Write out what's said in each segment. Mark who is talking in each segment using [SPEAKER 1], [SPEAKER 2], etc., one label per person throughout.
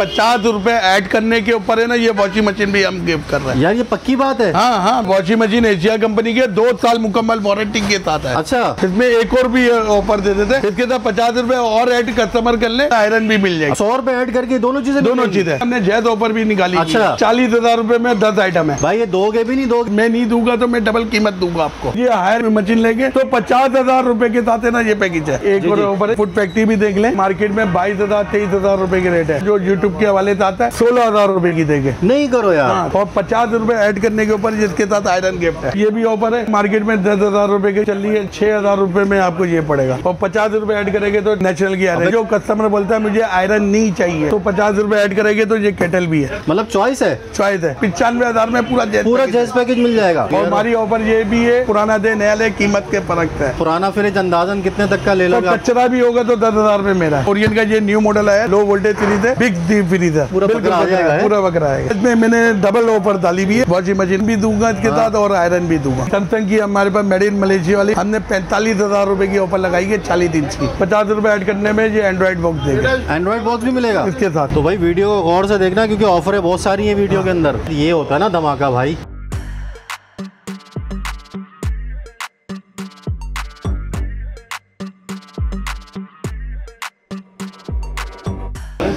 [SPEAKER 1] पचास रुपए ऐड करने के ऊपर है ना ये वॉशिंग मशीन भी हम गिफ्ट कर रहे हैं।
[SPEAKER 2] यार ये पक्की बात है?
[SPEAKER 1] हाँ हाँ वॉशिंग मशीन एशिया कंपनी के दो साल मुकम्मल वारंटी के साथ है।
[SPEAKER 2] अच्छा।
[SPEAKER 1] इसमें एक और भी ऑफ़र दे देते इसके साथ पचास रूपए और एड कस्टमर कर ले आयरन भी मिल जाएगा।
[SPEAKER 2] सौ रूपए ऐड करके दोनों चीज़ें
[SPEAKER 1] दोनों चीज़ें। हमने जैद ऑफ़र भी निकाली
[SPEAKER 2] अच्छा।
[SPEAKER 1] चालीस हज़ार रूपए में दस आइटम है।
[SPEAKER 2] भाई ये दोगे भी नहीं दोगे
[SPEAKER 1] मैं नहीं दूँगा तो मैं डबल कीमत दूँगा आपको। ये हायर मशीन लेंगे तो पचास हज़ार रूपए के साथ है ना ये पैकेज है। एक और फ़ूड फैक्ट्री भी देख ले। मार्केट में बाईस हज़ार तेईस हज़ार रूपए के रेट है। जो यूट्यूब के हवाले से आता है सोलह हज़ार रूपए की देंगे।
[SPEAKER 2] नहीं करो यार।
[SPEAKER 1] हाँ, और पचास रूपए ऐड करने के ऊपर जिसके साथ आयरन गिफ्ट है। ये भी ऑफ़र है। मार्केट में दस हज़ार रूपए की चल रही है छह हज़ार रूपए में आपको ये पड़ेगा। और पचास रूपए ऐड करेंगे तो नेचुरल की आयरन जो कस्टमर बोलता है मुझे आयरन नहीं चाहिए। तो पचास रूपए ऐड करेंगे तो ये केटल भी है।
[SPEAKER 2] मतलब चॉइस है?
[SPEAKER 1] चॉइस है। पिचानवे हज़ार में पूरा
[SPEAKER 2] पूरा जैस पैकेज मिल जाएगा।
[SPEAKER 1] और हमारी ऑफ़र ये भी है पुराना दे नया ले कीमत के फ़र्क है।
[SPEAKER 2] पुराना फ्रिज अंदाजन कितने तक का ले लोगे? आप?
[SPEAKER 1] कचरा भी होगा तो दस हज़ार में मेरा ओरियन का ये न्यू मॉडल है लो वोल्टेज फ्रीज है बिग डीप फ्री था।
[SPEAKER 2] पूरा बकरा
[SPEAKER 1] है,
[SPEAKER 2] है?
[SPEAKER 1] पूरा आएगा। इसमें मैंने डबल ऑफ़र डाली भी है। वॉशिंग मशीन भी दूँगा इसके साथ और आयरन भी दूँगा। सैमसंग की हमारे पास मेड इन मलेशिया वाली हमने पैंतालीस हज़ार रूपए की ऑफ़र लगाई है चालीस इंच की। पचास रूपए ऐड करने में ये एंड्रॉइड बॉक्स देगा।
[SPEAKER 2] एंड्रॉइड बॉक्स भी मिलेगा?
[SPEAKER 1] इसके साथ।
[SPEAKER 2] तो भाई वीडियो और से देखना क्योंकि ऑफ़र है बहुत सारी है वीडियो के अंदर। ये होता है ना धमाका भाई।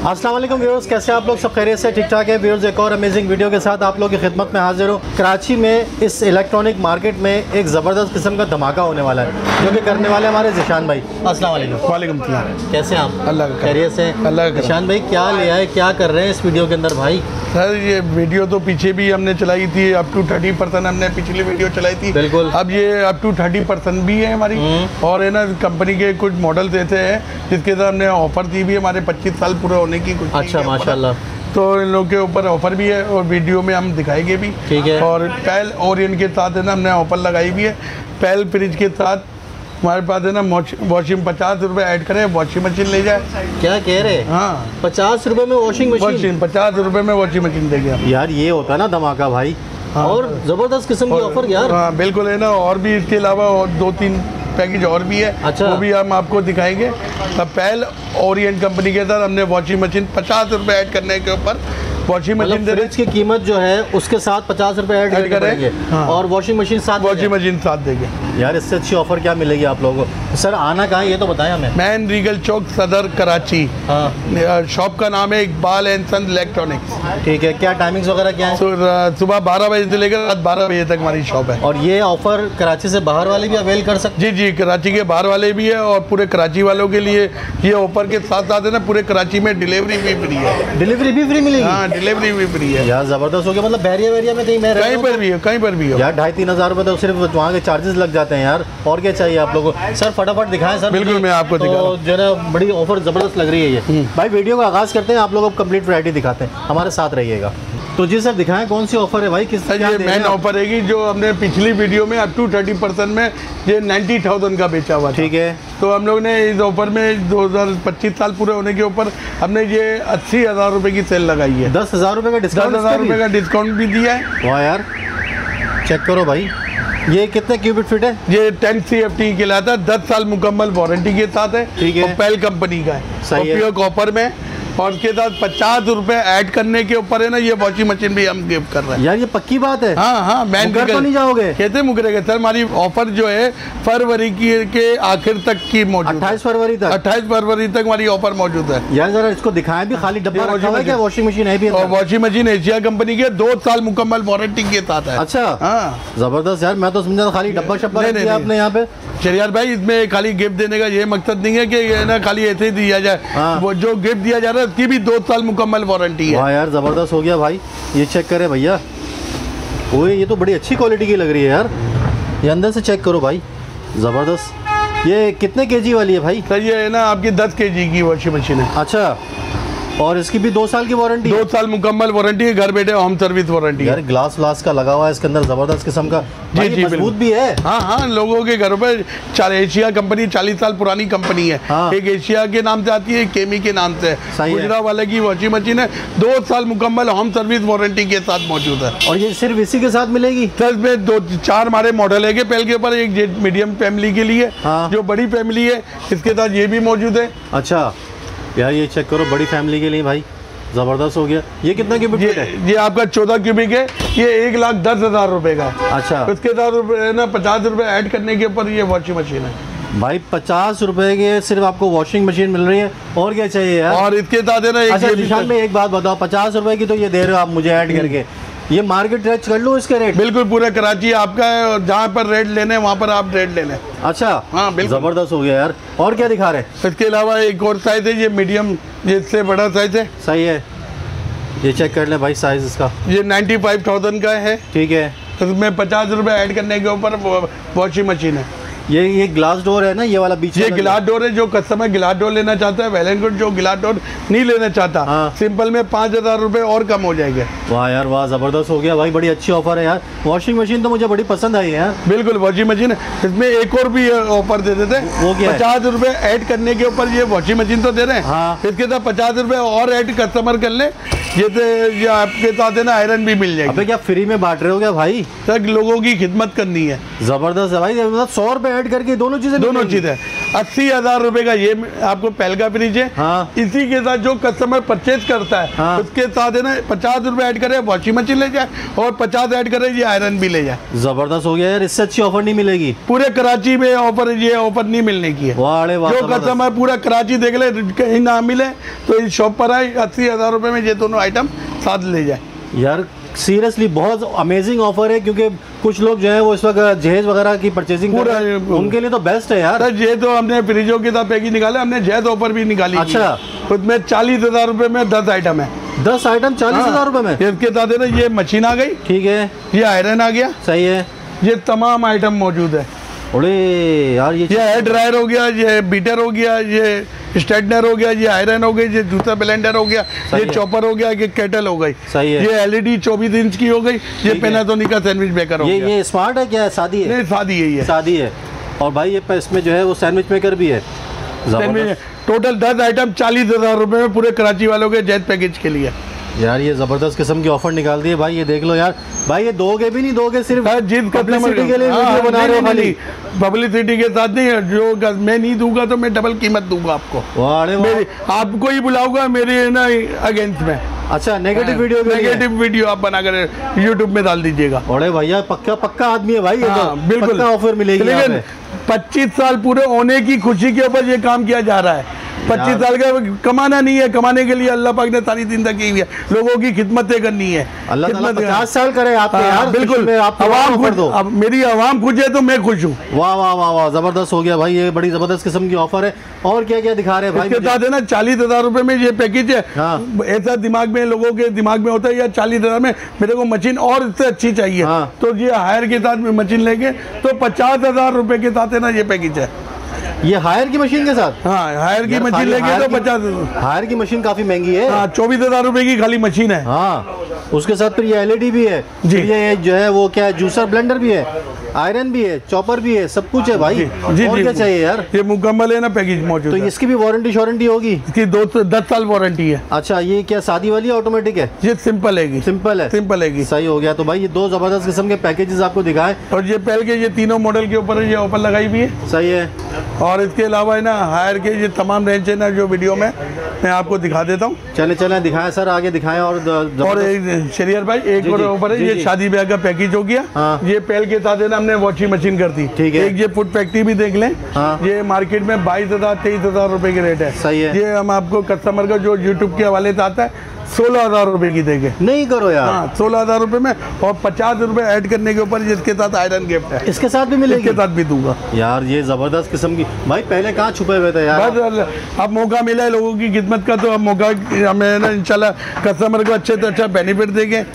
[SPEAKER 2] अस्सलाम वालेकुम व्यूअर्स कैसे आप लोग? सब खैरियत से ठीक ठाक है। व्यूअर्स एक और अमेजिंग वीडियो के साथ आप लोग की खिदमत में हाजिर हो। कराची में इस इलेक्ट्रॉनिक मार्केट में एक ज़बरदस्त किस्म का धमाका होने वाला है जो कि करने वाले हमारे जिशान भाई। अस्सलाम वालेकुम।
[SPEAKER 1] वालेकुम
[SPEAKER 2] कैसे हैं आप?
[SPEAKER 1] अल्लाह
[SPEAKER 2] खैरियत से?
[SPEAKER 1] अल्लाह
[SPEAKER 2] जिशान भाई क्या लिया है क्या कर रहे हैं इस वीडियो के अंदर भाई?
[SPEAKER 1] सर ये वीडियो तो पीछे भी हमने चलाई थी अप टू थर्टी परसेंट हमने पिछली वीडियो चलाई थी
[SPEAKER 2] बिल्कुल।
[SPEAKER 1] अब ये अप टू थर्टी परसेंट भी है हमारी
[SPEAKER 2] हम्म।
[SPEAKER 1] और है ना कंपनी के कुछ मॉडल्स ऐसे हैं जिसके साथ हमने ऑफ़र दी भी हमारे पच्चीस साल पूरे होने की कुछ
[SPEAKER 2] अच्छा माशाल्लाह
[SPEAKER 1] तो इन लोग के ऊपर ऑफ़र भी है और वीडियो में हम दिखाएँगे भी
[SPEAKER 2] ठीक है।
[SPEAKER 1] और पैल ओरियन के साथ है ना हमने ऑफ़र लगाई भी है पैल फ्रिज के साथ हमारे पास है ना वॉशिंग पचास रुपए ऐड करें वॉशिंग मशीन ले जाए।
[SPEAKER 2] क्या कह रहे? हैं।
[SPEAKER 1] हाँ
[SPEAKER 2] पचास रुपए में वॉशिंग मशीन
[SPEAKER 1] वॉशिंग पचास रुपए में वॉशिंग मशीन देंगे हम
[SPEAKER 2] यार ये होता है ना धमाका भाई।
[SPEAKER 1] हाँ।
[SPEAKER 2] और ज़बरदस्त किस्म की ऑफ़र यार।
[SPEAKER 1] हाँ बिल्कुल है ना और भी इसके अलावा और दो तीन पैकेज और भी है।
[SPEAKER 2] अच्छा।
[SPEAKER 1] वो भी हम आपको दिखाएँगे। पहल ओरियन कंपनी के साथ हमने वॉशिंग मशीन पचास रुपए ऐड करने के ऊपर वॉशिंग मशीन दे रहे
[SPEAKER 2] फ्रिज की कीमत जो है उसके साथ पचास रुपए ऐड
[SPEAKER 1] ऐड
[SPEAKER 2] करने
[SPEAKER 1] करें। हाँ।
[SPEAKER 2] और वॉशिंग मशीन साथ
[SPEAKER 1] वॉशिंग मशीन साथ देंगे।
[SPEAKER 2] यार इससे अच्छी ऑफ़र क्या मिलेगी आप लोगों को? सर आना कहाँ ये तो बताएँ हमें।
[SPEAKER 1] मैन रीगल चौक सदर कराची
[SPEAKER 2] हाँ।
[SPEAKER 1] शॉप का नाम है इकबाल एंड सन इलेक्ट्रॉनिक्स
[SPEAKER 2] ठीक है क्या टाइमिंग्स वगैरह क्या है?
[SPEAKER 1] सुबह बारह बजे से लेकर रात बारह बजे तक हमारी शॉप है।
[SPEAKER 2] और ये ऑफ़र कराची से बाहर वाले भी अवेल कर सकते
[SPEAKER 1] जी जी कराची के बाहर वाले भी है और पूरे कराची वालों के लिए ये ऑफ़र के साथ साथ है ना पूरे कराची में डिलीवरी भी फ्री है।
[SPEAKER 2] डिलीवरी भी फ्री मिलेगी?
[SPEAKER 1] हाँ डिलीवरी भी फ्री है।
[SPEAKER 2] यार ज़बरदस्त हो गया मतलब बैरिया वेरिया में कहीं मैं
[SPEAKER 1] कहीं पर भी है कहीं पर भी हो।
[SPEAKER 2] यार ढाई तीन हज़ार रुपए तो सिर्फ़ वहाँ के चार्जेस लग जाते हैं यार। और क्या चाहिए आप लोगों को? सर फटाफट दिखाएँ सर
[SPEAKER 1] बिल्कुल, मैं आपको
[SPEAKER 2] तो जो है ना बड़ी ऑफ़र ज़बरदस्त लग रही है ये। भाई वीडियो का आगाज़ करते हैं आप लोग कंप्लीट वैरायटी दिखाते हैं। हमारे साथ रहिएगा। तो जी सर दिखाएँ कौन सी ऑफ़र है भाई? किस
[SPEAKER 1] सर ये मेन ऑफ़र है कि जो हमने पिछली वीडियो में अप टू थर्टी परसेंट में ये नाइन्टी थाउज़ेंड का बेचा हुआ
[SPEAKER 2] ठीक है।
[SPEAKER 1] तो हम लोग ने इस ऑफ़र में दो हज़ार पच्चीस साल पूरे होने के ऊपर हमने ये अस्सी हज़ार रुपए की सेल लगाई है।
[SPEAKER 2] दस हज़ार रुपए का
[SPEAKER 1] दस
[SPEAKER 2] डिस्काउंट
[SPEAKER 1] हज़ार रुपए का डिस्काउंट भी दिया है।
[SPEAKER 2] वाह यार चेक करो भाई। ये कितने क्यूबिट फिट है?
[SPEAKER 1] ये टेन सी एफ़ टी के लाता है दस साल मुकम्मल वारंटी के साथ है
[SPEAKER 2] ठीक है।
[SPEAKER 1] पेल कंपनी का है।
[SPEAKER 2] सही है।
[SPEAKER 1] प्योर कॉपर में और उसके साथ पचास रुपए ऐड करने के ऊपर है ना ये वॉशिंग मशीन भी हम गिफ्ट कर रहे हैं।
[SPEAKER 2] यार ये पक्की बात है?
[SPEAKER 1] हाँ हाँ
[SPEAKER 2] मुकर तो नहीं जाओगे?
[SPEAKER 1] कहते मुकरेगा सर हमारी ऑफ़र जो है फरवरी की के आखिर तक की मौजूद
[SPEAKER 2] अट्ठाईस फरवरी तक?
[SPEAKER 1] अट्ठाईस फरवरी तक हमारी ऑफ़र मौजूद है।
[SPEAKER 2] यार जरा इसको दिखाएँ भी खाली डब्बा रखा हुआ है वॉशिंग मशीन है भी
[SPEAKER 1] और वॉशिंग मशीन एशिया कंपनी के दो साल मुकम्मल वारंटी के साथ है।
[SPEAKER 2] अच्छा।
[SPEAKER 1] हाँ।
[SPEAKER 2] ज़बरदस्त यार मैं तो समझा खाली डब्बा शब्बा। आपने यहाँ पे।
[SPEAKER 1] शरियार भाई इसमें खाली गिफ्ट देने का ये मकसद नहीं है कि ना खाली ऐसे ही दिया जाए।
[SPEAKER 2] हाँ।
[SPEAKER 1] वो जो गिफ्ट दिया जा रहा है उसकी भी दो साल मुकम्मल वारंटी है।
[SPEAKER 2] वाह यार ज़बरदस्त हो गया भाई। ये चेक करें भैया। ओए ये तो बड़ी अच्छी क्वालिटी की लग रही है यार। ये अंदर से चेक करो भाई। ज़बरदस्त। ये कितने केजी वाली है भाई?
[SPEAKER 1] सर ये है ना आपकी दस केजी की वॉशिंग मशीन है।
[SPEAKER 2] अच्छा। और इसकी भी दो साल की वारंटी
[SPEAKER 1] दो साल मुकम्मल वारंटी है घर बैठे होम सर्विस वारंटी
[SPEAKER 2] यार ग्लास व्लास का लगा हुआ है इसके अंदर ज़बरदस्त किस्म का। ये
[SPEAKER 1] जी,
[SPEAKER 2] मज़बूत भी है।
[SPEAKER 1] हाँ हाँ लोगों के घरों पर चार एशिया कंपनी चालीस साल पुरानी कंपनी है।
[SPEAKER 2] हाँ।
[SPEAKER 1] एक एशिया के नाम से आती है एक केमी के नाम से। गुजरा वाले की वॉशिंग मशीन है। दो साल मुकम्मल होम सर्विस वारंटी के साथ मौजूद है।
[SPEAKER 2] और ये सिर्फ़ इसी के साथ मिलेगी?
[SPEAKER 1] सर में दो चार हमारे मॉडल है पहले के ऊपर एक मीडियम फैमिली के लिए
[SPEAKER 2] हाँ।
[SPEAKER 1] जो बड़ी फैमिली है इसके साथ ये भी मौजूद है।
[SPEAKER 2] अच्छा। यार ये चेक करो बड़ी फैमिली के लिए भाई ज़बरदस्त हो गया। ये कितना क्यूबिक
[SPEAKER 1] ये
[SPEAKER 2] है?
[SPEAKER 1] ये आपका चौदह क्यूबिक है ये एक लाख दस हज़ार रुपए का
[SPEAKER 2] अच्छा।
[SPEAKER 1] उसके साथ ना पचास रुपए ऐड करने के ऊपर ये वॉशिंग मशीन है।
[SPEAKER 2] भाई पचास रुपए के सिर्फ़ आपको वॉशिंग मशीन मिल रही है और क्या चाहिए यार?
[SPEAKER 1] और इसके साथ है ना एक
[SPEAKER 2] अच्छा निशान में एक बात बताओ पचास रुपए की तो ये दे रहे हो आप मुझे ऐड करके। ये मार्केट टच कर लो इसके रेट।
[SPEAKER 1] बिल्कुल पूरा कराची आपका है और जहाँ पर रेट लेने वहाँ पर आप रेट ले लें।
[SPEAKER 2] अच्छा
[SPEAKER 1] हाँ, बिल्कुल।
[SPEAKER 2] ज़बरदस्त हो गया यार। और क्या दिखा रहे हैं?
[SPEAKER 1] इसके अलावा एक और साइज़ है ये मीडियम जिससे बड़ा साइज़ है।
[SPEAKER 2] सही है। ये चेक कर लें भाई साइज़ इसका।
[SPEAKER 1] ये नाइन्टी फाइव थाउज़ेंड का है।
[SPEAKER 2] ठीक है।
[SPEAKER 1] इसमें पचास रुपए ऐड करने के ऊपर वॉशिंग मशीन है।
[SPEAKER 2] ये ये ग्लास डोर है ना ये वाला बीच
[SPEAKER 1] ये गिलास डोर है जो कस्टमर गिलास डोर लेना चाहता है वेलेंकुड जो गिलास डोर नहीं लेना चाहता
[SPEAKER 2] हाँ।
[SPEAKER 1] सिंपल में पाँच हज़ार रुपए और कम हो जाएँगे।
[SPEAKER 2] वाह यार वाह ज़बरदस्त हो गया भाई बड़ी अच्छी ऑफ़र है यार। वॉशिंग मशीन तो मुझे बड़ी पसंद आई है
[SPEAKER 1] बिल्कुल वॉशिंग मशीन इसमें एक और भी ऑफ़र दे देते
[SPEAKER 2] वो क्या
[SPEAKER 1] पचास रुपए ऐड करने के ऊपर ये वॉशिंग मशीन तो दे रहे हैं।
[SPEAKER 2] हाँ।
[SPEAKER 1] इसके साथ पचास रुपए और ऐड कस्टमर कर ले ये तो आपके साथ है ना आयरन भी मिल जाएगी।
[SPEAKER 2] क्या फ्री में बांट रहे हो क्या भाई?
[SPEAKER 1] लोगों की खिदमत करनी है।
[SPEAKER 2] ज़बरदस्त है भाई मतलब सौ रुपए ऐड करके दोनों चीज़ें
[SPEAKER 1] दोनों। चीज़ें। अस्सी हज़ार रुपए का ये आपको पहल का फ्रिज है
[SPEAKER 2] हाँ।
[SPEAKER 1] इसी के साथ जो कस्टमर परचेज करता है
[SPEAKER 2] हाँ।
[SPEAKER 1] उसके साथ है ना पचास रुपए ऐड करे वॉशिंग मशीन ले जाए और पचास ऐड करे ये आयरन भी ले जाए।
[SPEAKER 2] ज़बरदस्त हो गया यार इससे अच्छी ऑफ़र नहीं मिलेगी।
[SPEAKER 1] पूरे कराची में ऑफ़र ये ऑफ़र नहीं मिलने की है। जो कस्टमर पूरा कराची देख ले कहीं ना मिले तो इस शॉप पर आए अस्सी हज़ार में ये दोनों आइटम साथ ले जाए।
[SPEAKER 2] यार सीरियसली बहुत अमेजिंग ऑफ़र है क्योंकि कुछ लोग जो है वो इस वक्त जहेज वगैरह की परचेजिंग कर
[SPEAKER 1] पूरा
[SPEAKER 2] रहे हैं। उनके लिए तो बेस्ट है यार।
[SPEAKER 1] सर ये तो हमने फ्रिजों के साथ पैकेज निकाले हमने जैद ऑफ़र भी निकाली
[SPEAKER 2] अच्छा।
[SPEAKER 1] उसमें चालीस हज़ार रुपए में दस आइटम है।
[SPEAKER 2] दस आइटम चालीस हज़ार रुपए में?
[SPEAKER 1] इसके साथ है ना ये मशीन आ गई।
[SPEAKER 2] ठीक है।
[SPEAKER 1] ये आयरन आ गया।
[SPEAKER 2] सही है।
[SPEAKER 1] ये तमाम आइटम मौजूद है।
[SPEAKER 2] अरे यार ये
[SPEAKER 1] ये हेयर ड्रायर हो गया ये बीटर हो गया ये स्ट्रेटनर हो गया ये आयरन हो गई ये जूता ब्लेंडर हो गया ये। चॉपर हो गया ये केटल हो गई।
[SPEAKER 2] सही है।
[SPEAKER 1] ये एलईडी चौबीस इंच की हो गई ये। पेनासोनिक का सैंडविच मेकर हो
[SPEAKER 2] ये
[SPEAKER 1] गया।
[SPEAKER 2] ये स्मार्ट है क्या? है शादी है?
[SPEAKER 1] ये शादी यही है।
[SPEAKER 2] शादी है। और भाई ये इसमें जो है वो सैंडविच मेकर भी है।
[SPEAKER 1] टोटल दस आइटम चालीस हज़ार रुपए में पूरे कराची वालों के जैद पैकेज के लिए।
[SPEAKER 2] यार ये ज़बरदस्त किस्म की ऑफ़र निकाल दी है भाई ये देख लो यार। भाई ये दोगे भी नहीं दोगे सिर्फ़
[SPEAKER 1] सर, जिस
[SPEAKER 2] पब्लिसिटी के लिए
[SPEAKER 1] हाँ,
[SPEAKER 2] वीडियो बना रहे हो खाली।
[SPEAKER 1] पब्लिसिटी के साथ नहीं जो मैं नहीं दूँगा तो मैं डबल कीमत दूँगा आपको।
[SPEAKER 2] अरे
[SPEAKER 1] आपको ही बुलाऊँगा मेरे ना अगेंस्ट में।
[SPEAKER 2] अच्छा नेगेटिव वीडियो
[SPEAKER 1] नेगेटिव वीडियो आप बनाकर यूट्यूब में डाल दीजिएगा।
[SPEAKER 2] अरे भैया पक्का पक्का आदमी है भाई ये
[SPEAKER 1] हाँ,
[SPEAKER 2] तो
[SPEAKER 1] बिल्कुल
[SPEAKER 2] ऑफ़र मिलेगी
[SPEAKER 1] लेकिन
[SPEAKER 2] पे।
[SPEAKER 1] 25 साल पूरे होने की खुशी के ऊपर ये काम किया जा रहा है। 25
[SPEAKER 2] यार।
[SPEAKER 1] साल का कमाना नहीं है कमाने के लिए अल्लाह पाक ने सारी ज़िंदगी की है। लोगों की खिदमतें करनी है।
[SPEAKER 2] अल्लाह पचास साल करे आपके
[SPEAKER 1] हाँ,
[SPEAKER 2] यार
[SPEAKER 1] बिल्कुल।
[SPEAKER 2] खुशी में आप
[SPEAKER 1] आवाम खुश
[SPEAKER 2] दो।
[SPEAKER 1] अब मेरी आवाम खुश है तो मैं खुश हूँ।
[SPEAKER 2] वाह वाह वाह वाह ज़बरदस्त हो गया भाई ये बड़ी ज़बरदस्त किस्म की ऑफ़र है। और क्या क्या दिखा रहे हैं भाई
[SPEAKER 1] इसके
[SPEAKER 2] मुझे?
[SPEAKER 1] साथ है ना चालीस हज़ार रुपए में ये पैकेज है।
[SPEAKER 2] हाँ।
[SPEAKER 1] ऐसा दिमाग में लोगों के दिमाग में होता है या चालीस हज़ार में मेरे को मशीन और इससे अच्छी चाहिए।
[SPEAKER 2] हाँ।
[SPEAKER 1] तो ये हायर के साथ में मशीन लेंगे तो पचास हज़ार रुपए के साथ है ना ये पैकेज है।
[SPEAKER 2] ये हायर की मशीन के साथ?
[SPEAKER 1] हाँ हायर की मशीन
[SPEAKER 2] लेके
[SPEAKER 1] लेंगे तो पचास
[SPEAKER 2] हायर की मशीन काफ़ी महँगी है।
[SPEAKER 1] हाँ चौबीस हज़ार रूपए की खाली मशीन है।
[SPEAKER 2] हाँ उसके साथ फिर ये एलईडी भी है।
[SPEAKER 1] जी।
[SPEAKER 2] ये जो है वो क्या है जूसर ब्लेंडर भी है? आयरन भी है चॉपर भी है सब कुछ है भाई।
[SPEAKER 1] जी
[SPEAKER 2] और
[SPEAKER 1] जी
[SPEAKER 2] क्या चाहिए यार?
[SPEAKER 1] ये मुकम्मल है ना पैकेज मौजूद
[SPEAKER 2] तो इसकी भी वारंटी शॉरंटी होगी?
[SPEAKER 1] इसकी दो दस साल वारंटी है।
[SPEAKER 2] अच्छा ये क्या शादी वाली ऑटोमेटिक है?
[SPEAKER 1] ये सिंपल है
[SPEAKER 2] सिंपल है।
[SPEAKER 1] सिंपल है
[SPEAKER 2] सही हो गया तो भाई ये दो ज़बरदस्त किस्म के पैकेजेस आपको दिखाए।
[SPEAKER 1] और ये पहल के ये तीनों मॉडल के ऊपर ये ऑफ़र लगाई हुई है।
[SPEAKER 2] सही है।
[SPEAKER 1] और इसके अलावा है ना हायर के ये तमाम रेंज है ना जो वीडियो में मैं आपको दिखा देता हूँ।
[SPEAKER 2] चले चले दिखाएँ सर आगे दिखाएँ और
[SPEAKER 1] और शरियर भाई एक और ऊपर है ये शादी ब्याह का पैकेज हो गया।
[SPEAKER 2] हाँ।
[SPEAKER 1] ये पहल के साथ है ना हमने वॉशिंग मशीन कर दी।
[SPEAKER 2] ठीक है।
[SPEAKER 1] एक ये फुट फैक्ट्री भी देख लें
[SPEAKER 2] हाँ।
[SPEAKER 1] ये मार्केट में बाईस हज़ार तेईस हज़ार रुपए के रेट है।
[SPEAKER 2] सही है।
[SPEAKER 1] ये हम आपको कस्टमर का जो यूट्यूब के हवाले से आता है सोलह हज़ार रुपए की देंगे।
[SPEAKER 2] नहीं करो यार।
[SPEAKER 1] हाँ सोलह हज़ार रुपए में और पचास रुपए ऐड करने के ऊपर जिसके साथ आयरन गिफ्ट है।
[SPEAKER 2] इसके साथ भी मिलेगी।
[SPEAKER 1] इसके साथ भी दूँगा।
[SPEAKER 2] यार ये ज़बरदस्त किस्म की भाई पहले कहाँ छुपे हुए थे यार?
[SPEAKER 1] बस अब मौका मिला है लोगों की खिदमत का तो अब मौका हमें ना इंशाल्लाह कस्टमर को अच्छे से अच्छा बेनिफिट देंगे।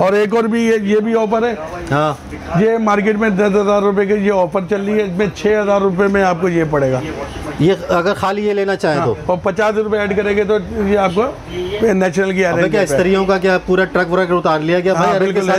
[SPEAKER 1] और एक और भी ये ये भी ऑफ़र है।
[SPEAKER 2] हाँ।
[SPEAKER 1] ये मार्केट में दस हज़ार रुपये की ये ऑफ़र चल रही है इसमें छः हज़ार रुपये में आपको ये पड़ेगा।
[SPEAKER 2] ये अगर खाली ये लेना चाहें तो।
[SPEAKER 1] और पचास रुपये ऐड करेंगे तो ये आपको नेचुरल की आरेंज
[SPEAKER 2] क्या स्त्रियों का क्या पूरा ट्रक व्रक उतार लिया गया भाई?
[SPEAKER 1] हाँ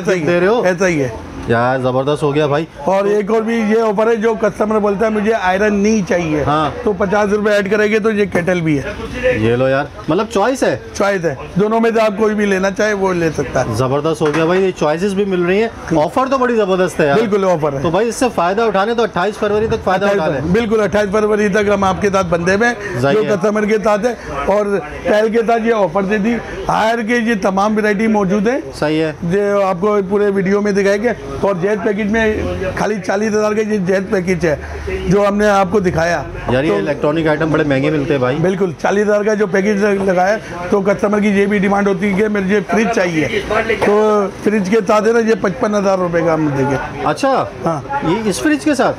[SPEAKER 1] ही
[SPEAKER 2] रहे हो?
[SPEAKER 1] ऐसा ही है।
[SPEAKER 2] यार ज़बरदस्त हो गया भाई।
[SPEAKER 1] और एक और भी ये ऑफ़र है जो कस्टमर बोलता है मुझे आयरन नहीं चाहिए।
[SPEAKER 2] हाँ।
[SPEAKER 1] तो पचास रुपए ऐड करेंगे तो ये केटल भी है।
[SPEAKER 2] ये लो यार मतलब चॉइस है।
[SPEAKER 1] चॉइस है। दोनों में से आप कोई भी लेना चाहे वो ले सकता है।
[SPEAKER 2] ज़बरदस्त हो गया भाई ये चॉइसेस भी मिल रही है। ऑफ़र तो बड़ी ज़बरदस्त है यार।
[SPEAKER 1] बिल्कुल ऑफ़र है।
[SPEAKER 2] तो भाई इससे फ़ायदा उठाने तो 28 फरवरी तक फ़ायदा
[SPEAKER 1] बिल्कुल अट्ठाईस फरवरी तक हम आपके साथ बंदे में जो कस्टमर के साथ है। और टैल के साथ ये ऑफ़र दे दी। हायर के ये तमाम वैरायटी मौजूद है।
[SPEAKER 2] सही है।
[SPEAKER 1] जो आपको पूरे वीडियो में दिखाएँगे। और जेट पैकेज में खाली चालीस हज़ार का ये जेट पैकेज है जो हमने आपको दिखाया।
[SPEAKER 2] यार ये
[SPEAKER 1] तो
[SPEAKER 2] इलेक्ट्रॉनिक आइटम बड़े महँगे मिलते हैं भाई।
[SPEAKER 1] बिल्कुल चालीस हज़ार का जो पैकेज लगाया तो कस्टमर की ये भी डिमांड होती है कि मुझे फ्रिज चाहिए। तो फ्रिज के साथ है ना ये पचपन हज़ार रुपये का हम देंगे।
[SPEAKER 2] अच्छा?
[SPEAKER 1] हाँ।
[SPEAKER 2] ये इस फ्रिज के साथ?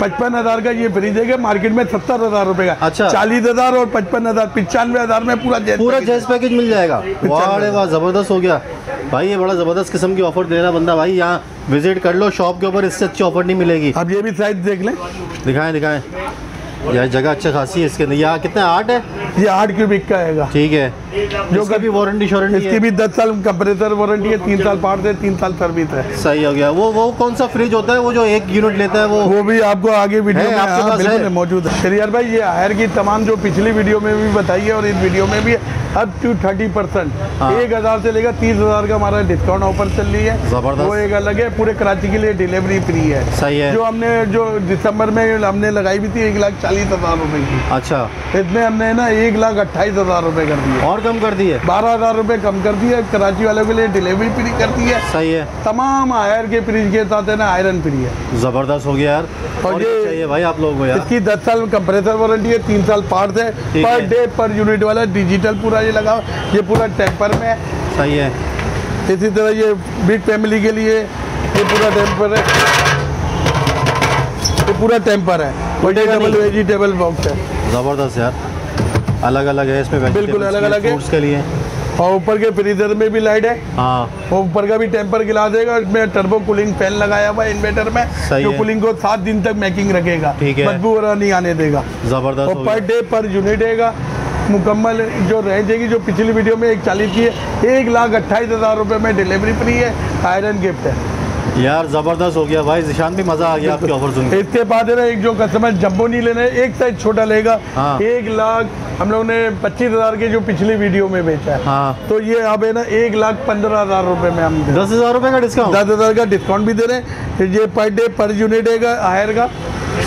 [SPEAKER 1] पचपन हज़ार का ये फ्रिज है मार्केट में सत्तर हज़ार रुपए का।
[SPEAKER 2] अच्छा।
[SPEAKER 1] चालीस हज़ार और पचपन हज़ार पिचानवे हज़ार में पूरा
[SPEAKER 2] पूरा। जैस पैकेज मिल जाएगा। वाह वाह ज़बरदस्त हो गया। भाई ये बड़ा ज़बरदस्त किस्म की ऑफ़र दे रहा बंदा। भाई यहाँ विज़िट कर लो शॉप के ऊपर इससे अच्छी ऑफ़र नहीं मिलेगी।
[SPEAKER 1] अब ये भी साइज़ देख लें।
[SPEAKER 2] दिखाएँ दिखाएँ। यार जगह अच्छा खासी है इसके अंदर। यहाँ कितना आठ है?
[SPEAKER 1] ये आठ क्यूबिक का आएगा।
[SPEAKER 2] ठीक है।
[SPEAKER 1] जो
[SPEAKER 2] इसकी भी वारंटी शॉरंटी
[SPEAKER 1] इसकी भी दस साल कंप्रेसर वारंटी है तीन साल पार्ट है तीन साल सर्विस है।
[SPEAKER 2] सही हो गया। वो वो कौन सा फ्रिज होता है? वो जो एक यूनिट लेता है वो
[SPEAKER 1] वो भी आपको आगे वीडियो में
[SPEAKER 2] आपके
[SPEAKER 1] हाँ, मौजूद है। फिर यार भाई ये हायर की तमाम जो पिछली वीडियो में भी बताई है और इस वीडियो में भी अप टू थर्टी परसेंट। एक हज़ार से लेकर तीस हज़ार का हमारा डिस्काउंट ऑफ़र चल रही है।
[SPEAKER 2] ज़बरदस्त।
[SPEAKER 1] वो एक अलग है पूरे कराची के लिए डिलीवरी फ्री है।
[SPEAKER 2] सही है।
[SPEAKER 1] जो हमने जो दिसंबर में हमने लगाई भी थी एक लाख चालीस हज़ार रुपए की।
[SPEAKER 2] अच्छा।
[SPEAKER 1] इसमें हमने ना एक लाख अट्ठाईस हज़ार रुपए कर दिए।
[SPEAKER 2] और कम कर दिए?
[SPEAKER 1] बारह हज़ार रुपए कम कर दिए कराची वालों के लिए डिलीवरी फ्री कर दी है।
[SPEAKER 2] सही है।
[SPEAKER 1] तमाम हायर के फ्रिज के साथ है ना आयरन फ्री है।
[SPEAKER 2] ज़बरदस्त हो गया यार।
[SPEAKER 1] और ये-
[SPEAKER 2] चाहिए भाई आप लोगों को यार?
[SPEAKER 1] इसकी दस साल कंप्रेसर वारंटी है तीन साल पार्ट है। पर डे पर यूनिट वाला डिजिटल पूरा ये लगा ये पूरा टेम्पर में है।
[SPEAKER 2] सही है।
[SPEAKER 1] इसी तरह ये बिग फैमिली के लिए ये पूरा टेम्पर है। ये पूरा टेम्पर है।
[SPEAKER 2] उल्टेगा
[SPEAKER 1] वेजिटेबल बॉक्स है।
[SPEAKER 2] ज़बरदस्त यार। अलग अलग है इसमें
[SPEAKER 1] बिल्कुल अलग-अलग है।
[SPEAKER 2] फ्रूट्स के लिए।
[SPEAKER 1] और ऊपर के फ्रीजर में भी लाइट है।
[SPEAKER 2] हाँ।
[SPEAKER 1] और ऊपर का भी टेम्पर गिला देगा इसमें टर्बो कूलिंग फ़ैन लगाया हुआ इन्वेटर में जो कूलिंग को सात दिन तक मैकिंग रखेगा।
[SPEAKER 2] ठीक है।
[SPEAKER 1] बदबू वगैरह नहीं आने देगा।
[SPEAKER 2] ज़बरदस्त
[SPEAKER 1] और पर डे पर यूनिट रहेगा मुकम्मल जो रेंज है जो पिछली वीडियो में एक चालीस की है एक लाख अट्ठाईस हज़ार रुपये में डिलीवरी फ्री है आयरन गिफ्ट है।
[SPEAKER 2] यार ज़बरदस्त हो गया भाई। जिशान भी मज़ा आ गया आपके ऑफ़र सुन
[SPEAKER 1] इसके बाद है ना एक जो कस्टमर जम्बो नहीं लेना है एक साइज़ छोटा लेगा।
[SPEAKER 2] हाँ।
[SPEAKER 1] एक लाख हम लोग ने पच्चीस हज़ार के जो पिछली वीडियो में बेचा है।
[SPEAKER 2] हाँ।
[SPEAKER 1] तो ये अब है ना एक लाख पंद्रह हज़ार रूपए में हम।
[SPEAKER 2] दस हज़ार रूपए का डिस्काउंट
[SPEAKER 1] दस हज़ार का डिस्काउंट भी दे रहे हैं। ये पर डे पर यूनिट है हायर का।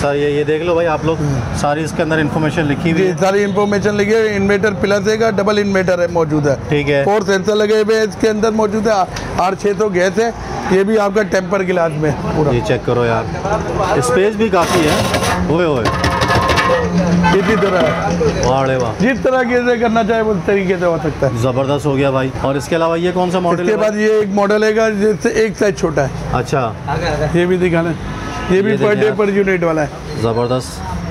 [SPEAKER 2] सर ये ये देख लो भाई आप लोग सारी इसके अंदर इन्फॉर्मेशन लिखी हुई है।
[SPEAKER 1] सारी इंफॉर्मेशन लिखी है इन्वर्टर प्लस है डबल इन्वर्टर है मौजूद है।
[SPEAKER 2] ठीक है।
[SPEAKER 1] फोर सेंसर लगे हुए इसके अंदर मौजूद है आर छः सौ गैस है ये भी आपका टेम्पर गिलास में पूरा।
[SPEAKER 2] ये चेक करो यार। स्पेस भी काफ़ी है। ओए ओए।
[SPEAKER 1] इसी तरह है।
[SPEAKER 2] वाह
[SPEAKER 1] जिस तरह के से करना चाहे उस तरीके से हो सकता है।
[SPEAKER 2] ज़बरदस्त हो गया भाई। और इसके अलावा ये कौन सा मॉडल
[SPEAKER 1] इसके बाद ये एक मॉडल है जिससे एक साइज़ छोटा है।
[SPEAKER 2] अच्छा।
[SPEAKER 1] ये भी दिखाना ये भी पर डे पर यूनिट वाला है।
[SPEAKER 2] ज़बरदस्त।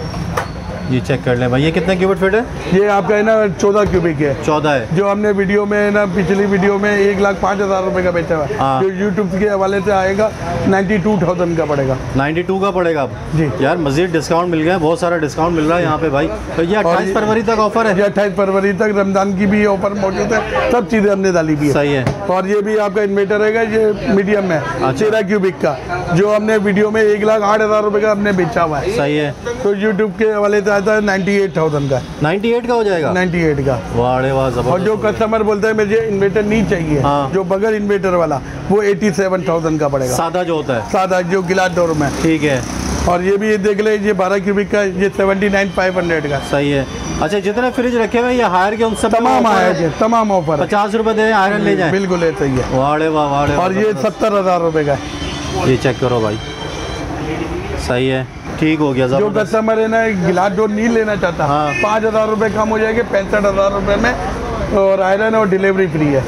[SPEAKER 2] ये चेक कर लें भाई। ये कितने क्यूबिट फिट है?
[SPEAKER 1] ये आपका है ना चौदह क्यूबिक है।
[SPEAKER 2] चौदह है।
[SPEAKER 1] जो हमने वीडियो में ना पिछली वीडियो में एक लाख पाँच हज़ार रुपये का बेचा हुआ है।
[SPEAKER 2] हाँ।
[SPEAKER 1] जो यूट्यूब के हवाले से आएगा नाइन्टी टू थाउज़ेंड का पड़ेगा।
[SPEAKER 2] 92 का पड़ेगा अब?
[SPEAKER 1] जी।
[SPEAKER 2] यार मजीद डिस्काउंट मिल गया बहुत सारा डिस्काउंट मिल रहा है यहाँ पे भाई। तो ये अट्ठाईस फरवरी तक ऑफ़र है?
[SPEAKER 1] अट्ठाईस फरवरी तक रमज़ान की भी ऑफ़र मौजूद है सब चीज़ें हमने डाली भी
[SPEAKER 2] सही है।
[SPEAKER 1] और ये भी आपका इन्वर्टर रहेगा ये मीडियम है
[SPEAKER 2] अच्छा।
[SPEAKER 1] तेरह क्यूबिक का। जो हमने वीडियो में एक लाख आठ हज़ार रुपये का हमने बेचा हुआ है।
[SPEAKER 2] सही है।
[SPEAKER 1] तो यूट्यूब के हवाले से आता है नाइन्टी एट थाउज़ेंड का।
[SPEAKER 2] 98 का हो जाएगा?
[SPEAKER 1] नाइन्टी एट का।
[SPEAKER 2] रे वाह
[SPEAKER 1] और जो कस्टमर बोलता है मुझे इन्वर्टर नहीं चाहिए।
[SPEAKER 2] हाँ।
[SPEAKER 1] जो बगैर इन्वर्टर वाला वो एटी सेवन थाउज़ेंड का पड़ेगा।
[SPEAKER 2] सादा जो होता है।
[SPEAKER 1] सादा जो गिलास डोर में।
[SPEAKER 2] ठीक है।
[SPEAKER 1] और ये भी ये देख ले ये बारह क्यूबिक का ये सेवेंटी नाइन फाइव हंड्रेड का।
[SPEAKER 2] सही है। अच्छा जितने फ्रिज रखे हुए ये हायर के उन सब
[SPEAKER 1] तमाम आया है? तमाम ऑफ़र
[SPEAKER 2] पचास रुपए दे आयरन ले जाए।
[SPEAKER 1] बिल्कुल ऐसा ही है।
[SPEAKER 2] वाह वाह
[SPEAKER 1] और ये सत्तर हज़ार रुपए का
[SPEAKER 2] ये चेक करो भाई। सही है। ठीक हो गया
[SPEAKER 1] जो कस्टमर है ना गिलास जो नहीं लेना चाहता
[SPEAKER 2] हाँ।
[SPEAKER 1] पाँच हज़ार रुपये कम हो जाएँगे पैंसठ हज़ार रुपये में और आयरन और डिलीवरी फ्री है।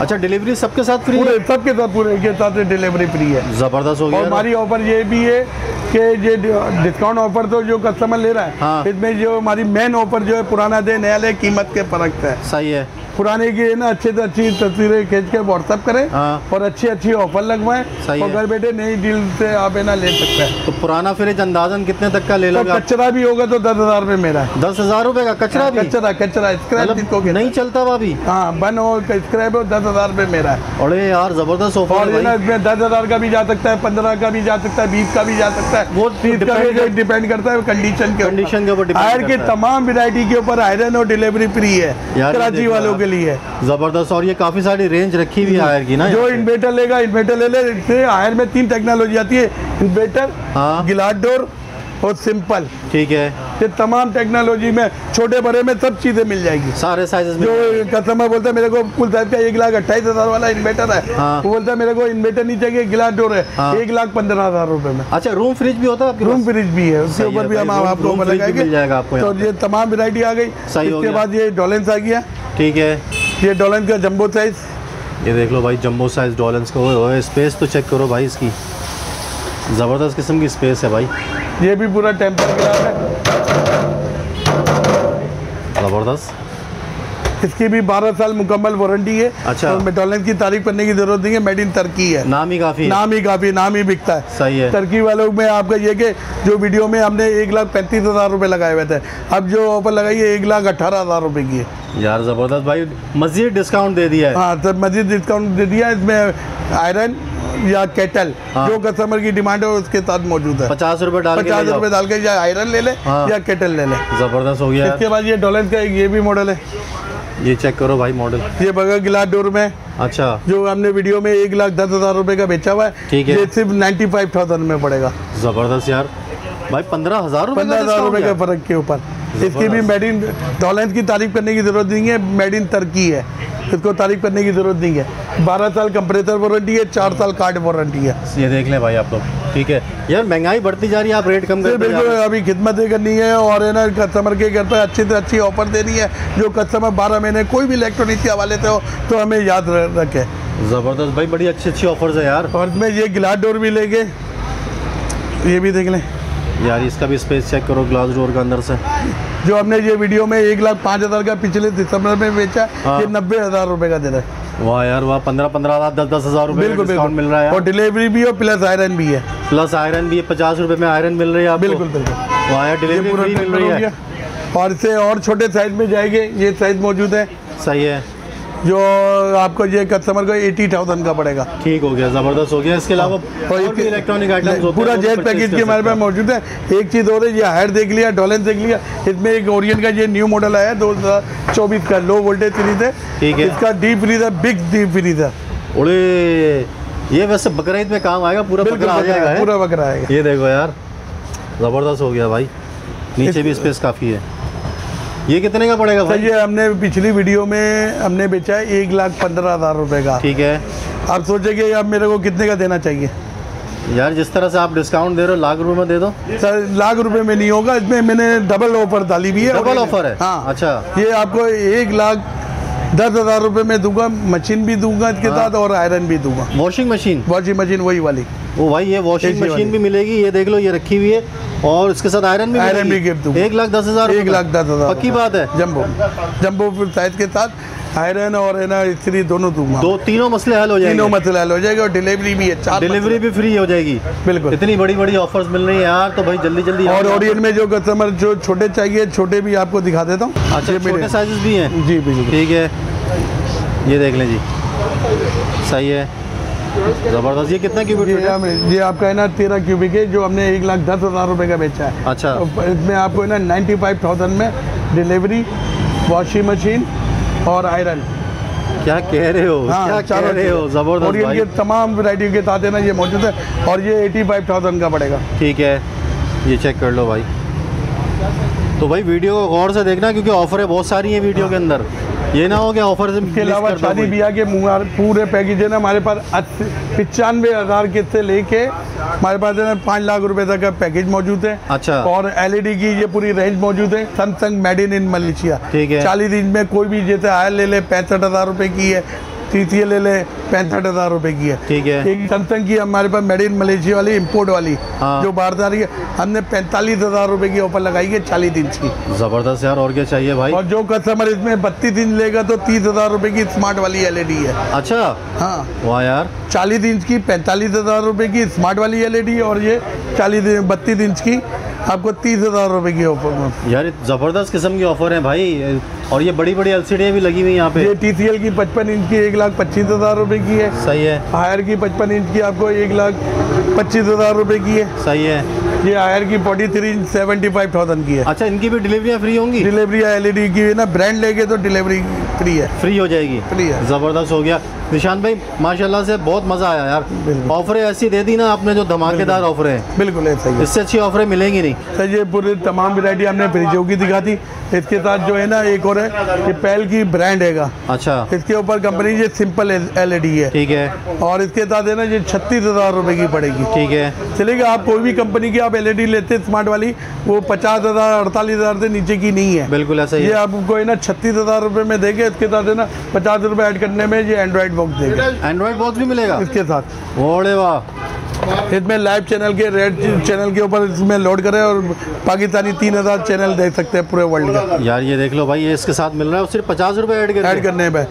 [SPEAKER 2] अच्छा डिलीवरी सबके साथ फ्री
[SPEAKER 1] पूरे सबके साथ पूरे के साथ डिलीवरी फ्री है।
[SPEAKER 2] ज़बरदस्त हो
[SPEAKER 1] और
[SPEAKER 2] गया
[SPEAKER 1] हमारी ऑफ़र ये भी है कि ये डिस्काउंट ऑफ़र तो जो कस्टमर ले रहा है
[SPEAKER 2] हाँ।
[SPEAKER 1] इसमें जो हमारी मेन ऑफ़र जो है पुराना दे नया ले कीमत के फ़र्क है।
[SPEAKER 2] सही है।
[SPEAKER 1] पुराने की है ना अच्छे से अच्छी तस्वीरें खींच के व्हाट्सअप करें
[SPEAKER 2] हाँ।
[SPEAKER 1] और अच्छी अच्छी ऑफ़र लगवाएँ। और घर बैठे नई डील से आप है ना ले सकते हैं।
[SPEAKER 2] तो पुराना फ्रिज अंदाजन कितने तक का ले
[SPEAKER 1] तो कचरा भी होगा तो दस हज़ार में मेरा
[SPEAKER 2] दस हज़ार रूपए का कचरा
[SPEAKER 1] कचरा कचरा स्क्रैप जिसको
[SPEAKER 2] मतलब
[SPEAKER 1] कहते
[SPEAKER 2] नहीं चलता अभी
[SPEAKER 1] हाँ बन हो स्क्रैप हो दस हज़ार में मेरा है।
[SPEAKER 2] अरे यार ज़बरदस्त ऑफ़र
[SPEAKER 1] और
[SPEAKER 2] है
[SPEAKER 1] इसमें दस हज़ार का भी जा सकता है पंद्रह का भी जा सकता है बीस का भी जा सकता है।
[SPEAKER 2] वो
[SPEAKER 1] तीस का भी डिपेंड करता है कंडीशन के ऊपर।
[SPEAKER 2] कंडीशन के ऊपर
[SPEAKER 1] आयर के
[SPEAKER 2] है।
[SPEAKER 1] तमाम वैरायटी के ऊपर आयरन और डिलीवरी फ्री है। कराची वालों
[SPEAKER 2] आप।
[SPEAKER 1] के लिए।
[SPEAKER 2] ज़बरदस्त और ये काफ़ी सारी रेंज रखी हुई है आयर की ना
[SPEAKER 1] जो। इन्वर्टर लेगा इन्वर्टर ले ले। आयर में तीन टेक्नोलॉजी आती है। इन्वर्टर
[SPEAKER 2] हाँ।
[SPEAKER 1] गिलास डोर और सिंपल
[SPEAKER 2] ठीक है।
[SPEAKER 1] ये तमाम टेक्नोलॉजी में छोटे बड़े में सब चीज़ें मिल जाएगी।
[SPEAKER 2] सारे साइजेस में
[SPEAKER 1] जो कस्टमर बोलता है मेरे को कुल साइज़ का एक लाख अट्ठाईस हज़ार वाला इन्वर्टर है।
[SPEAKER 2] हाँ।
[SPEAKER 1] वो बोलता है मेरे को इन्वर्टर नहीं चाहिए गिलास डोर है।
[SPEAKER 2] हाँ।
[SPEAKER 1] एक लाख पंद्रह हज़ार रुपए में।
[SPEAKER 2] अच्छा रूम फ्रिज भी होता है
[SPEAKER 1] रूम फ्रिज भी है। उसके ऊपर भी हम आपको लगाएँगे।
[SPEAKER 2] मिल जाएगा आपको
[SPEAKER 1] तो ये तमाम वैरायटी आ गई।
[SPEAKER 2] हो
[SPEAKER 1] इसके बाद ये डॉलेंस आ गया
[SPEAKER 2] ठीक है।
[SPEAKER 1] ये डॉलेंस का जंबो साइज़
[SPEAKER 2] ये देख लो भाई जम्बो साइज़ डॉलेंस का ओए स्पेस तो चेक करो भाई इसकी। ज़बरदस्त किस्म की स्पेस है भाई।
[SPEAKER 1] ये भी पूरा टेम्पर गिलास है।
[SPEAKER 2] ज़बरदस्त।
[SPEAKER 1] इसकी भी 12 साल मुकम्मल वारंटी है।
[SPEAKER 2] अच्छा।
[SPEAKER 1] तो डॉलेंस की तारीफ़ करने की ज़रूरत नहीं है मेड इन टर्की है।
[SPEAKER 2] नाम ही काफ़ी
[SPEAKER 1] नाम ही काफ़ी नाम ही बिकता है।
[SPEAKER 2] सही है।
[SPEAKER 1] टर्की वालों में आपका ये कि जो वीडियो में हमने एक लाख पैंतीस हज़ार रुपए लगाए हुए थे। अब जो ऑफ़र लगाई है एक लाख अठारह हज़ार रुपए की है।
[SPEAKER 2] यार ज़बरदस्त भाई मज़ीद डिस्काउंट दे दिया है।
[SPEAKER 1] हाँ तो मजीद डिस्काउंट दे दिया इसमें आयरन या केटल
[SPEAKER 2] हाँ।
[SPEAKER 1] जो कस्टमर की डिमांड है उसके साथ मौजूद है।
[SPEAKER 2] पचास रुपए डाल के
[SPEAKER 1] पचास रुपए डाल के या आयरन ले ले
[SPEAKER 2] हाँ।
[SPEAKER 1] या केटल ले ले।
[SPEAKER 2] ज़बरदस्त हो गया।
[SPEAKER 1] इसके बाद ये डॉलेंस का एक ये भी मॉडल है।
[SPEAKER 2] ये चेक करो भाई मॉडल
[SPEAKER 1] ये बगैर गिलास डोर में।
[SPEAKER 2] अच्छा।
[SPEAKER 1] जो हमने वीडियो में एक लाख दस हज़ार रुपए का बेचा हुआ है
[SPEAKER 2] ठीक है।
[SPEAKER 1] ये सिर्फ़ नाइन्टी फाइव थाउज़ेंड में पड़ेगा।
[SPEAKER 2] ज़बरदस्त यार। भाई पंद्रह हज़ार
[SPEAKER 1] पंद्रह हज़ार रुपए के फ़र्क के ऊपर। इसकी भी मेड इन डॉलेंस की तारीफ़ करने की ज़रूरत नहीं है मेड इन टर्की है। इसको तारीफ़ करने की ज़रूरत नहीं है। बारह साल कंप्रेसर वारंटी है चार साल कार्ड वारंटी है।
[SPEAKER 2] ये देख लें भाई आप लोग। ठीक है। यार महँगाई बढ़ती जा रही है आप रेट कम करते
[SPEAKER 1] बिल्कुल
[SPEAKER 2] हैं।
[SPEAKER 1] अभी खिदमतें करनी है और है ना कस्टमर के घर पर अच्छी से अच्छी ऑफ़र देनी है। जो कस्टमर बारह महीने कोई भी इलेक्ट्रॉनिक के हवाले से हो तो हमें याद रखे।
[SPEAKER 2] ज़बरदस्त। भाई बड़ी अच्छी अच्छी ऑफर्स है यार।
[SPEAKER 1] और इसमें ये गिलास डोर भी लेंगे। ये भी देख लें।
[SPEAKER 2] यार इसका भी स्पेस चेक करो ग्लास डोर का अंदर से।
[SPEAKER 1] जो हमने ये वीडियो में एक लाख पाँच हज़ार का पिछले दिसंबर में बेचा
[SPEAKER 2] हाँ।
[SPEAKER 1] ये नब्बे हज़ार रुपए का दे रहा है।
[SPEAKER 2] वाह यार वाह पंद्रह पंद्रह हज़ार दस दस हज़ार रुपये
[SPEAKER 1] बिल्कुल
[SPEAKER 2] डिस्काउंट
[SPEAKER 1] बिल्कुल।
[SPEAKER 2] मिल रहा है
[SPEAKER 1] और डिलीवरी भी और प्लस आयरन भी है।
[SPEAKER 2] प्लस आयरन भी है पचास रुपए में आयरन मिल रही है
[SPEAKER 1] बिल्कुल बिल्कुल।
[SPEAKER 2] वाह यार डिलीवरी मिल रही
[SPEAKER 1] है। और इससे और छोटे साइज़ में जाएँगे ये साइज़ मौजूद है।
[SPEAKER 2] सही है।
[SPEAKER 1] जो आपको ये कस्टमर को एटी थाउज़ेंड का पड़ेगा।
[SPEAKER 2] ठीक हो गया ज़बरदस्त हो गया। इसके अलावा और इलेक्ट्रॉनिक आइटम्स होते
[SPEAKER 1] पूरा जेट पैकेज की हमारे पास मौजूद है। एक चीज़ और है ये हायर देख लिया डॉलेंस देख लिया। इसमें एक ओरियन का ये न्यू मॉडल आया है दो हज़ार चौबीस का लो वोल्टेज सीरीज़ है।
[SPEAKER 2] ठीक है।
[SPEAKER 1] इसका डीप फ्रीज है बिग डीप फ्रीज है।
[SPEAKER 2] हैं। उड़े ये वैसे बकरीद में काम आएगा पूरा बकरा आ जाएगा
[SPEAKER 1] है,
[SPEAKER 2] है?
[SPEAKER 1] पूरा बकरा आएगा।
[SPEAKER 2] ये देखो यार ज़बरदस्त हो गया भाई। नीचे भी स्पेस काफ़ी है। ये कितने का पड़ेगा
[SPEAKER 1] सर
[SPEAKER 2] भाई?
[SPEAKER 1] ये हमने पिछली वीडियो में हमने बेचा है एक लाख पंद्रह हज़ार रुपए का।
[SPEAKER 2] ठीक है।
[SPEAKER 1] आप सोचे कि अब मेरे को कितने का देना चाहिए?
[SPEAKER 2] यार जिस तरह से आप डिस्काउंट दे रहे हो लाख रुपए में दे दो।
[SPEAKER 1] सर लाख रुपए में नहीं होगा इसमें मैंने डबल ऑफ़र डाली भी है।
[SPEAKER 2] डबल ऑफ़र है?
[SPEAKER 1] हाँ।
[SPEAKER 2] अच्छा।
[SPEAKER 1] ये आपको एक लाख दस हज़ार रुपए में दूँगा मशीन भी दूँगा इसके
[SPEAKER 2] हाँ।
[SPEAKER 1] साथ और आयरन भी दूँगा।
[SPEAKER 2] वॉशिंग मशीन
[SPEAKER 1] वॉशिंग मशीन वही वाली।
[SPEAKER 2] वो भाई ये वॉशिंग मशीन भी मिलेगी ये देख लो ये रखी हुई है और इसके साथ आयरन भी
[SPEAKER 1] आयरन भी गिफ्ट
[SPEAKER 2] एक लाख दस हज़ार
[SPEAKER 1] एक लाख दस हज़ार।
[SPEAKER 2] पक्की बात है।
[SPEAKER 1] जम्बो जम्बो साइज़ के साथ आयरन और है ना स्त्री दोनों दूँगा
[SPEAKER 2] दो तीनों मसले हल हो जाएँगे।
[SPEAKER 1] तीनों मसला हल हो जाएगा और डिलीवरी भी है चार
[SPEAKER 2] डिलीवरी भी फ्री हो जाएगी।
[SPEAKER 1] बिल्कुल।
[SPEAKER 2] इतनी बड़ी बड़ी ऑफर्स मिल रही है यार तो भाई जल्दी जल्दी
[SPEAKER 1] और ओरियन में जो कस्टमर जो छोटे चाहिए छोटे भी आपको दिखा देता हूँ।
[SPEAKER 2] अच्छा छोटे साइजेस भी हैं।
[SPEAKER 1] जी बिल्कुल।
[SPEAKER 2] ठीक है। ये देख लें जी। सही है। ज़बरदस्त। ये कितना क्यूबिक
[SPEAKER 1] ये ये आपका है ना तेरह क्यूबिक है जो हमने एक लाख दस हज़ार रुपए का बेचा है।
[SPEAKER 2] अच्छा।
[SPEAKER 1] तो इसमें आपको है ना नाइन्टी फाइव थाउज़ेंड में डिलीवरी वॉशिंग मशीन और आयरन
[SPEAKER 2] क्या कह रहे हो? हाँ, क्या कह रहे हो?
[SPEAKER 1] ज़बरदस्त और
[SPEAKER 2] ज़बरदस्त
[SPEAKER 1] ये तमाम वैरायटी के साथ है ना ये मौजूद है। और ये एटी फाइव थाउज़ेंड का पड़ेगा।
[SPEAKER 2] ठीक है। ये चेक कर लो भाई। तो भाई वीडियो को गौर से देखना क्योंकि ऑफरें बहुत सारी हैं वीडियो के अंदर। ये ना हो कि ऑफ़र से
[SPEAKER 1] इसके अलावा शादी ब्याह के पूरे पैकेज है ना हमारे पास पिचानवे हज़ार के से लेके हमारे पास है ना पाँच लाख रुपए तक का पैकेज मौजूद है।
[SPEAKER 2] अच्छा।
[SPEAKER 1] और एलईडी की ये पूरी रेंज मौजूद है Samsung made in in Malaysia
[SPEAKER 2] ठीक है।
[SPEAKER 1] चालीस इंच में कोई भी जैसे आयल ले ले पैंसठ हज़ार रुपए की है सी ले ले पैंसठ हज़ार रुपए की है।
[SPEAKER 2] ठीक है।
[SPEAKER 1] एक सैमसंग की हमारे पास मेड इन मलेशिया वाली इम्पोर्ट वाली
[SPEAKER 2] हाँ।
[SPEAKER 1] जो बाहर आ रही है हमने पैंतालीस हज़ार रुपए की ऑफ़र लगाई है चालीस इंच की।
[SPEAKER 2] ज़बरदस्त यार और क्या चाहिए भाई?
[SPEAKER 1] और जो कस्टमर इसमें बत्तीस इंच लेगा तो तीस हज़ार रुपए की स्मार्ट वाली एलईडी है।
[SPEAKER 2] अच्छा?
[SPEAKER 1] हाँ।
[SPEAKER 2] वाह यार।
[SPEAKER 1] चालीस इंच की पैंतालीस हज़ार रुपए की स्मार्ट वाली एलईडी और ये चालीस बत्तीस इंच की आपको तीस हज़ार रुपए की ऑफ़र
[SPEAKER 2] यार ज़बरदस्त किस्म की ऑफ़र है भाई। और ये बड़ी बड़ी एलसीडी भी लगी हुई यहाँ पे।
[SPEAKER 1] ये टीसीएल की पचपन इंच की एक लाख पच्चीस हज़ार रूपए की है।
[SPEAKER 2] सही है।
[SPEAKER 1] हायर की पचपन इंच की आपको एक लाख पच्चीस हज़ार रुपए की है।
[SPEAKER 2] सही है।
[SPEAKER 1] ये हायर की forty three inch seventy five thousand की है।
[SPEAKER 2] अच्छा इनकी भी डिलीवरियाँ फ्री होंगी?
[SPEAKER 1] डिलीवरी एलईडी की ना ब्रांड लेके तो डिलीवरी फ्री है।
[SPEAKER 2] फ्री हो जाएगी।
[SPEAKER 1] फ्री है।
[SPEAKER 2] ज़बरदस्त हो गया। निशान भाई माशाल्लाह से बहुत मज़ा आया यार। ऑफरें ऐसी दे दी ना आपने जो धमाकेदार ऑफरें हैं।
[SPEAKER 1] बिल्कुल ऐसा
[SPEAKER 2] इससे अच्छी ऑफरें मिलेंगी नहीं।
[SPEAKER 1] सर ये पूरे तमाम वैरायटी हमने फ्रिजों की दिखा थी इसके साथ जो है ना एक और है ये पैल की ब्रांड हैगा
[SPEAKER 2] अच्छा।
[SPEAKER 1] इसके ऊपर कंपनी ये सिंपल एलईडी है।
[SPEAKER 2] ठीक है।
[SPEAKER 1] और इसके साथ है ना ये छत्तीस हज़ार रुपए की पड़ेगी।
[SPEAKER 2] ठीक है।
[SPEAKER 1] चलेगा आप कोई भी कंपनी की आप एलईडी लेते हैं स्मार्ट वाली वो पचास हज़ार अड़तालीस हज़ार से नीचे की नहीं है।
[SPEAKER 2] बिल्कुल ऐसा
[SPEAKER 1] ये आपको है ना छत्तीस हज़ार रुपए में देंगे इसके साथ है ना पचास रुपए ऐड करने में ये एंड्रॉइड बॉक्स देंगे।
[SPEAKER 2] एंड्रॉइड बॉक्स भी मिलेगा?
[SPEAKER 1] इसके साथ।
[SPEAKER 2] वाह।
[SPEAKER 1] इसमें लाइव चैनल के रेड चैनल के ऊपर इसमें लोड करें और पाकिस्तानी तीन हज़ार चैनल देख सकते हैं पूरे वर्ल्ड का।
[SPEAKER 2] यार ये देख लो भाई ये इसके साथ मिल रहा है सिर्फ़ पचास रुपए ऐड
[SPEAKER 1] ऐड करने पे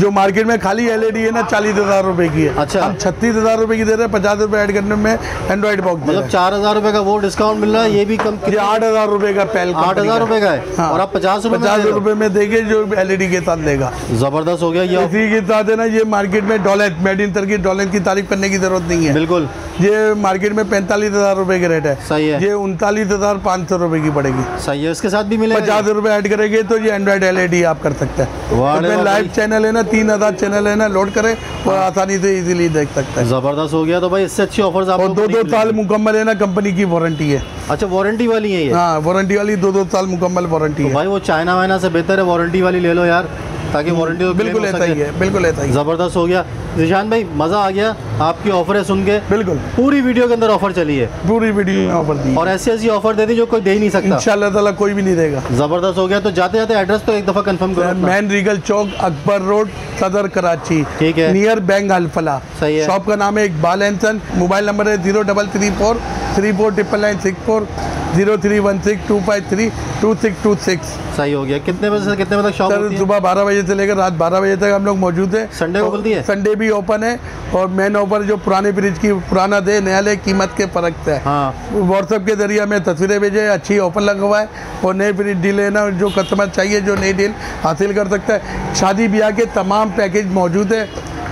[SPEAKER 1] जो मार्केट में खाली एलईडी है ना चालीस हज़ार रुपए की है।
[SPEAKER 2] अच्छा।
[SPEAKER 1] हम छत्तीस हज़ार रुपए की दे रहे हैं पचास रुपए ऐड करने में एंड्रॉइड बॉक्स
[SPEAKER 2] मतलब चार हज़ार रुपए का वो डिस्काउंट मिल रहा है ये भी कम
[SPEAKER 1] ये आठ हज़ार रुपए का पहल
[SPEAKER 2] आठ हज़ार रुपए का है
[SPEAKER 1] हाँ।
[SPEAKER 2] और आप पचास
[SPEAKER 1] पचास
[SPEAKER 2] में
[SPEAKER 1] रुपए में देंगे जो एलईडी के साथ देगा।
[SPEAKER 2] ज़बरदस्त हो गया ये।
[SPEAKER 1] इसी के साथ है ना ये मार्केट में डॉलेट मेड इन तरह की डॉलर की तारीफ़ करने की ज़रूरत नहीं है।
[SPEAKER 2] बिल्कुल।
[SPEAKER 1] ये मार्केट में पैंतालीस हज़ार रुपए के रेट है।
[SPEAKER 2] सही है।
[SPEAKER 1] ये उनतालीस हज़ार पाँच सौ रुपए की पड़ेगी।
[SPEAKER 2] सही है इसके साथ भी मिलेगा
[SPEAKER 1] पचास रुपए ऐड करेंगे तो ये एंड्रॉइड एलईडी आप कर सकते हैं। इसमें लाइव चैनल है ना तीन हज़ार चैनल है ना लोड करें और आसानी से इजीली देख सकते हैं।
[SPEAKER 2] ज़बरदस्त हो गया तो भाई इससे अच्छी ऑफर्स आप
[SPEAKER 1] और दो दो साल मुकम्मल है ना कंपनी की वारंटी है।
[SPEAKER 2] अच्छा वारंटी वाली है ये?
[SPEAKER 1] हाँ वारंटी वाली दो दो साल मुकम्मल वारंटी
[SPEAKER 2] तो
[SPEAKER 1] है।
[SPEAKER 2] भाई वो चाइना वाइना से बेहतर है वारंटी वाली ले लो यार। ताकि वारंटी तो
[SPEAKER 1] बिल्कुल ऐसा ही है बिल्कुल ऐसा ही
[SPEAKER 2] ज़बरदस्त हो गया। निशान भाई मज़ा आ गया आपकी ऑफ़र है सुन के।
[SPEAKER 1] बिल्कुल।
[SPEAKER 2] पूरी वीडियो के अंदर ऑफ़र चली है।
[SPEAKER 1] पूरी वीडियो में ऑफ़र दी।
[SPEAKER 2] और ऐसी ऐसी ऑफ़र दे दी जो कोई दे ही नहीं सकता।
[SPEAKER 1] इंशाल्लाह ताला कोई भी नहीं देगा।
[SPEAKER 2] ज़बरदस्त हो गया। तो जाते जाते एड्रेस तो एक दफ़ा कंफर्म करो
[SPEAKER 1] main Regal Chowk Akbar road Saddar Karachi.
[SPEAKER 2] ठीक है।
[SPEAKER 1] नियर बैंक अल्फला
[SPEAKER 2] सही है।
[SPEAKER 1] शॉप का नाम है इकबाल एंसन मोबाइल नंबर है zero double three four three four triple nine six four zero three one six two five three two six two six
[SPEAKER 2] सही हो गया। कितने बजे से कितने बजे तक शॉप
[SPEAKER 1] सर सुबह बारह बजे से लेकर रात बारह बजे तक हम लोग मौजूद हैं।
[SPEAKER 2] संडे को खुलती है?
[SPEAKER 1] संडे भी ओपन है और मेन ऑफ़र जो पुराने फ्रिज की पुराना दे नया ले कीमत के फ़र्क से है।
[SPEAKER 2] हाँ।
[SPEAKER 1] व्हाट्सएप के ज़रिए हमें तस्वीरें भेजे अच्छी ऑफ़र लगा हुआ है और नए फ्रिज डील है ना जो कस्टमर चाहिए जो नई डील हासिल कर सकता है। शादी ब्याह के तमाम पैकेज मौजूद है।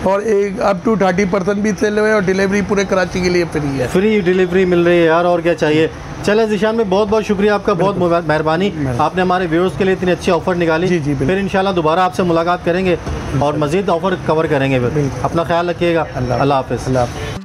[SPEAKER 1] और एक अप टू थर्टी परसेंट भी सेल हुए और डिलीवरी पूरे कराची के लिए फ्री है।
[SPEAKER 2] फ्री डिलीवरी मिल रही है यार और क्या चाहिए? चले जिशान में बहुत बहुत शुक्रिया आपका बहुत मेहरबानी। आपने हमारे व्यवर्स के लिए इतनी अच्छी ऑफ़र निकाली।
[SPEAKER 1] जी, जी।
[SPEAKER 2] फिर इंशाल्लाह दोबारा आपसे मुलाकात करेंगे और मजीद ऑफ़र कवर करेंगे। फिर अपना ख्याल रखिएगा।
[SPEAKER 1] अल्लाह-
[SPEAKER 2] हाफि
[SPEAKER 1] अल्लाह हाफ़िज़।